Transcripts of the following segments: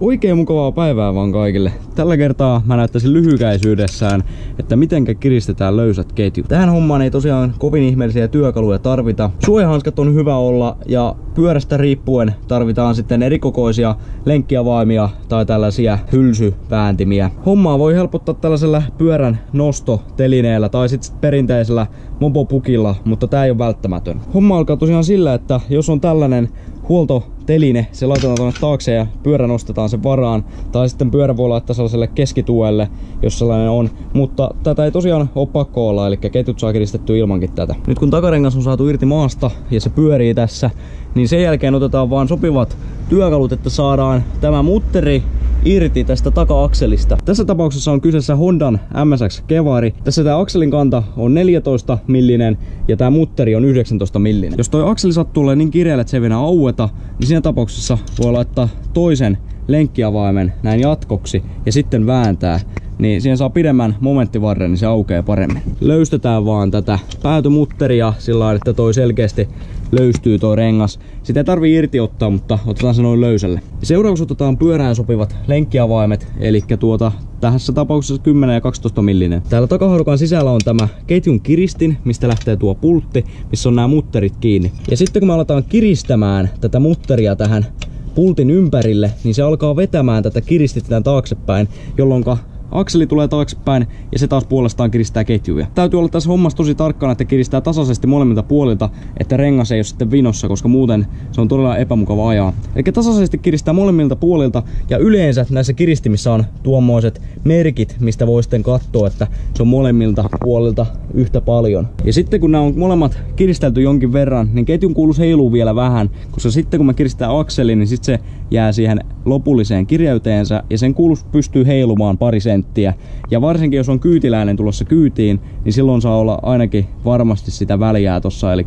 Oikein mukavaa päivää vaan kaikille. Tällä kertaa mä näyttäisin lyhykäisyydessään, että mitenkä kiristetään löysät ketjut. Tähän hommaan ei tosiaan kovin ihmeellisiä työkaluja tarvita. Suojahanskat on hyvä olla ja pyörästä riippuen tarvitaan sitten erikokoisia lenkkiavaimia tai tällaisia hylsypääntimiä. Hommaa voi helpottaa tällaisella pyörän nostotelineellä tai sitten perinteisellä mopopukilla, mutta tää ei ole välttämätön. Homma alkaa tosiaan sillä, että jos on tällainen huoltoteline, se laitetaan tuonne taakse ja pyörä nostetaan sen varaan. Tai sitten pyörä voi laittaa sellaiselle keskituelle, jos sellainen on. Mutta tätä ei tosiaan ole pakko olla, eli ketjut saa kiristettyä ilmankin tätä. Nyt kun takarengas on saatu irti maasta ja se pyörii tässä, niin sen jälkeen otetaan vaan sopivat työkalut, että saadaan tämä mutteri irti tästä taka-akselista. Tässä tapauksessa on kyseessä Hondan MSX Kevari. Tässä tämä akselin kanta on 14 millinen ja tämä mutteri on 19 millinen. Jos toi akseli sattuu niin kireellä, että se ei aueta, niin siinä tapauksessa voi laittaa toisen lenkkiavaimen näin jatkoksi ja sitten vääntää niin siihen saa pidemmän momenttivarren, niin se aukeaa paremmin. Löystetään vaan tätä päätymutteria sillä lailla, että toi selkeästi löystyy toi rengas. Sitä ei tarvii irti ottaa, mutta otetaan se noin löysälle. Seuraavaksi otetaan pyörään sopivat lenkkiavaimet, eli tuota tässä tapauksessa 10 ja 12 millinen. Täällä takaharukan sisällä on tämä ketjun kiristin, mistä lähtee tuo pultti, missä on nämä mutterit kiinni. Ja sitten kun me aletaan kiristämään tätä mutteria tähän pultin ympärille, niin se alkaa vetämään tätä kiristettä taaksepäin, jolloin akseli tulee taaksepäin ja se taas puolestaan kiristää ketjuja. Täytyy olla tässä hommassa tosi tarkkana, että kiristää tasaisesti molemmilta puolilta, että rengas ei ole sitten vinossa, koska muuten se on todella epämukava ajaa. Eli tasaisesti kiristää molemmilta puolilta ja yleensä näissä kiristimissä on tuommoiset merkit, mistä voi sitten katsoa, että se on molemmilta puolilta yhtä paljon. Ja sitten kun nämä on molemmat kiristelty jonkin verran, niin ketjun kuuluisi heiluu vielä vähän, koska sitten kun me kiristää akseli, niin sitten se jää siihen lopulliseen kirjeyteensä ja sen kuulus pystyy heilumaan pari senttiä. Ja varsinkin jos on kyytiläinen tulossa kyytiin, niin silloin saa olla ainakin varmasti sitä väliä tossa. Eli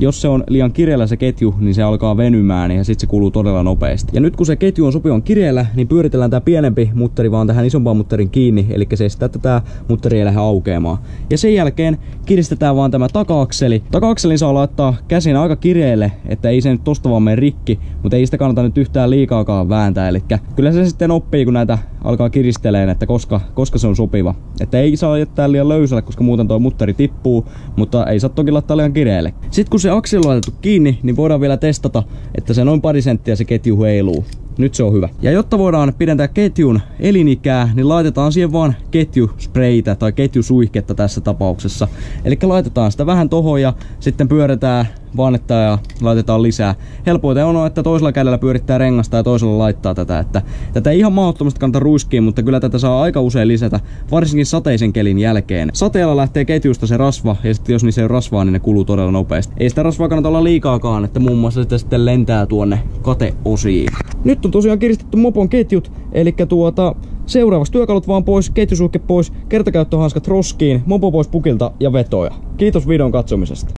jos se on liian kireellä se ketju, niin se alkaa venymään ja sitten se kuluu todella nopeasti. Ja nyt kun se ketju on sopivan kireellä, niin pyöritellään tämä pienempi mutteri vaan tähän isompaan mutterin kiinni, eli se estää, että tämä mutteri ei lähde aukeamaan. Ja sen jälkeen kiristetään vaan tämä taka-akseli. Taka-akselin saa laittaa käsin aika kireelle, että ei se nyt tosta vaan mene rikki, mutta ei sitä kannata nyt yhtään liikaakaan vääntää. Eli kyllä se sitten oppii, kun näitä alkaa kiristeleen, että koska, koska se on sopiva. Että ei saa jättää liian löysälle, koska muuten tuo mutteri tippuu, mutta ei saa toki laittaa liian kireelle. Sitten kun se akseli on kiinni, niin voidaan vielä testata, että se noin pari senttiä se ketju heiluu. Nyt se on hyvä. Ja jotta voidaan pidentää ketjun elinikää, niin laitetaan siihen vaan ketjuspreitä tai ketjusuihketta tässä tapauksessa. Eli laitetaan sitä vähän tohon ja sitten pyöritään vannetta ja laitetaan lisää. Helpoiten on, että toisella kädellä pyörittää rengasta ja toisella laittaa tätä. Että tätä ei ihan mahdottomasti kannata ruiskiin, mutta kyllä tätä saa aika usein lisätä, varsinkin sateisen kelin jälkeen. Sateella lähtee ketjusta se rasva ja sitten jos niissä ei ole rasvaa, niin ne kuluu todella nopeasti. Ei sitä rasvaa kannata olla liikaakaan, että muun muassa sitä sitten lentää tuonne kateosiin. Nyt on tosiaan kiristetty mopon ketjut, eli tuota, Seuraavaksi työkalut vaan pois, ketjusuhke pois, kertakäyttöhanskat roskiin, mopo pois pukilta ja vetoja. Kiitos videon katsomisesta.